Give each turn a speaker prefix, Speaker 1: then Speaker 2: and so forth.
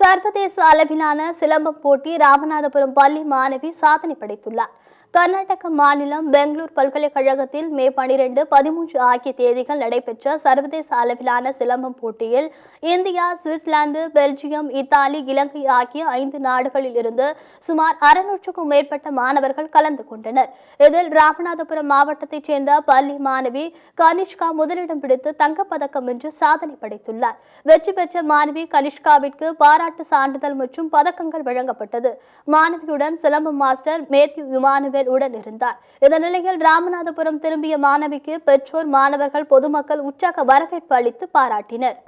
Speaker 1: சர்வதேச அளவிலான சிலம்பம் போட்டி ராமநாதபுரம் பள்ளி மாணவி சாதனை படைத்துள்ளார். கர்நாடக மாநிலம் பெங்களூர் பல்கலைக்கழகத்தில் மே பனிரெண்டு பதிமூன்று ஆகிய தேதிகள் நடைபெற்ற சர்வதேச அளவிலான சிலம்பம் போட்டியில் India Switzerland Belgium Italy Ilangai ஆகிய ஐந்து நாடுகளில் இருந்து சுமார் அறுநூற்றுக்கும் மேற்பட்ட மாணவர்கள் கலந்து கொண்டனர். இதில் ராமநாதபுரம் மாவட்டத்தைச் சேர்ந்த பள்ளி மாணவி கனிஷ்கா முதலிடம் பிடித்து தங்கப்பதக்கம் வென்று சாதனை படைத்துள்ளார். வெற்றி பெற்ற மாணவி கனிஷ்காவிற்கு பாராட்டு சான்றிதழ் மற்றும் பதக்கங்கள் வழங்கப்பட்டது. மாணவியுடன் சிலம்பம் மாஸ்டர் மேத்யூ இமானுவேல் உடன் இருந்தார் இந்த நிலையில் ராமநாதபுரம் திரும்பிய மாணவிக்கு பெற்றோர் மாணவர்கள் பொதுமக்கள் உற்சாக வரவேற்பு அளித்து பாராட்டினர்.